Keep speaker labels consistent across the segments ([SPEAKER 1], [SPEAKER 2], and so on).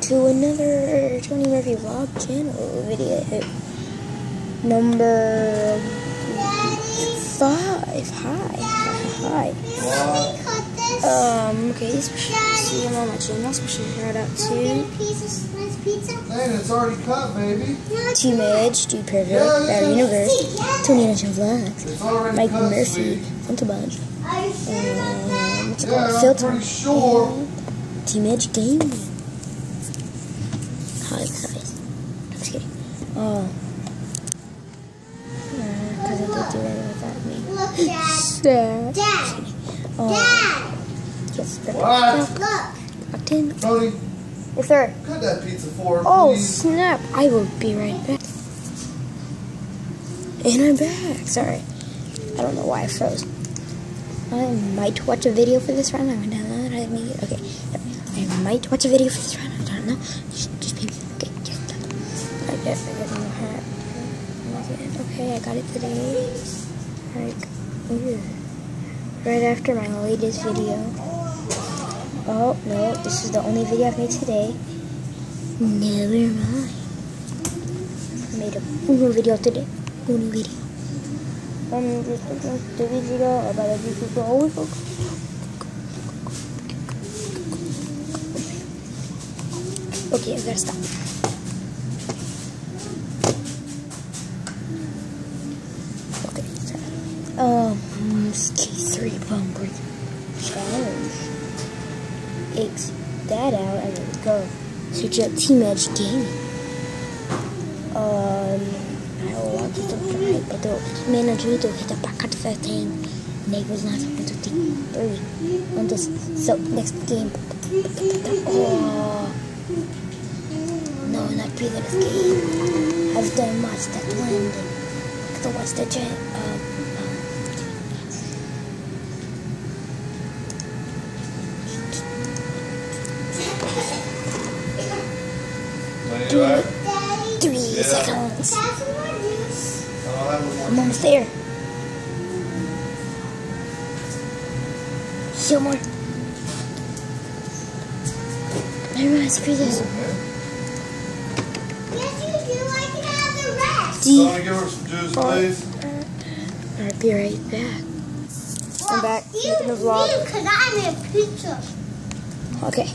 [SPEAKER 1] to another Tony Murphy Vlog channel video. Number five. Hi. Hi. Hi. Um, okay, see him on my channel. Special shout out to
[SPEAKER 2] Man, it's already cut, baby.
[SPEAKER 1] Team Edge, Dude Perfect, Battle Universe, Tony Nation Vlogs, Mike
[SPEAKER 2] cut,
[SPEAKER 1] Murphy,
[SPEAKER 2] sweetie.
[SPEAKER 1] Fanta Bunch, um, what's it called? Filter.
[SPEAKER 2] sure.
[SPEAKER 1] Team Edge Gaming. Guys. I'm just kidding. Oh. Because I did do it without me.
[SPEAKER 3] Look, Dad. Dad.
[SPEAKER 1] Oh.
[SPEAKER 3] Dad.
[SPEAKER 1] Yes.
[SPEAKER 2] What?
[SPEAKER 3] Look.
[SPEAKER 2] Tony,
[SPEAKER 1] Yes, sir.
[SPEAKER 2] cut that pizza for
[SPEAKER 1] Oh,
[SPEAKER 2] please.
[SPEAKER 1] snap. I will be right back. And I'm back. Sorry. I don't know why I froze. I might watch a video for this round. I went down that. I mean, okay. I might watch a video for this round. I don't know. I get, I get my hat. Okay, I got it today. Like, ooh. right after my latest video. Oh, no, this is the only video I've made today. Never mind. I made a uno video today. Uno video. I'm just a video about a beautiful always look. Okay, I gotta stop. Okay, sorry. Um, K3 Bumper Challenge. X that out and let's go. Search up Team Edge Gaming. Um, I want to try, pero manager to hit a packet 13. Neighbors not going to take three on this. So, next game. Oh, no, not previous game. I've done much that one. To watch the chat. Um, um,
[SPEAKER 2] Are you alright?
[SPEAKER 3] Daddy.
[SPEAKER 1] three
[SPEAKER 2] Yeah.
[SPEAKER 1] Seconds.
[SPEAKER 3] That's more juice.
[SPEAKER 2] I'll have one
[SPEAKER 1] I'm almost there. Still more. Never mind, screw this.
[SPEAKER 3] Yes, you do. I can have the rest.
[SPEAKER 1] D.
[SPEAKER 2] Tony, give her some juice, please.
[SPEAKER 1] Uh, I'll be right back. I'm back,
[SPEAKER 3] You
[SPEAKER 1] making the vlog.
[SPEAKER 3] Because I made pizza.
[SPEAKER 1] Okay.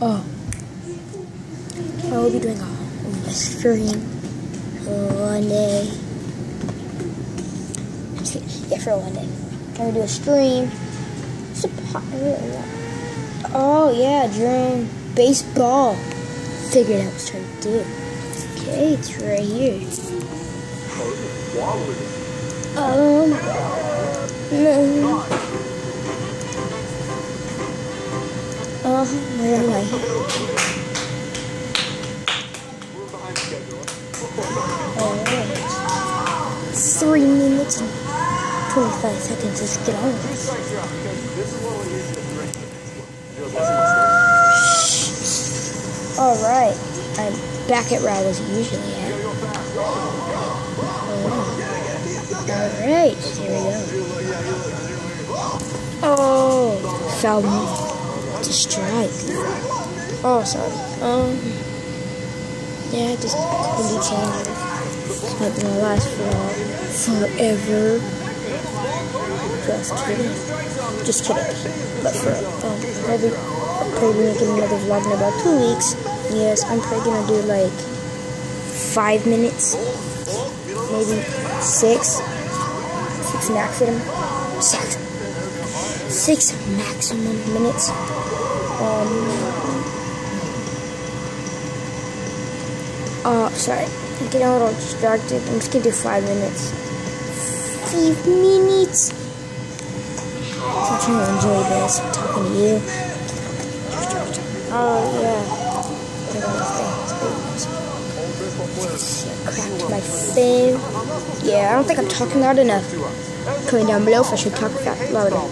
[SPEAKER 1] Oh. I will be doing a, stream one day. Yeah, for one day. I'm gonna do a stream. Oh yeah, during baseball. Figured out what trying to do. Okay, it's right here. Um, no. Uh, where am I? Alright. Three minutes and 25 seconds. Let's get on with this. Alright. I'm back at where I was usually at. Alright, here we go. Oh, foul to strike. Oh, sorry. Um, yeah, just couldn't be It's not gonna last for forever. Just kidding. Just kidding. But for um, probably probably making another vlog in about two weeks. Yes, I'm probably gonna do like five minutes, maybe six, six maximum, six, six maximum minutes. Um. Oh, sorry. Getting a little distracted. I'm just gonna do five minutes. Five minutes. So I'm trying to enjoy this. I'm talking to you. Oh, yeah. Cracked my fin. Yeah, I don't think I'm talking loud enough. Comment down below if I should talk that louder.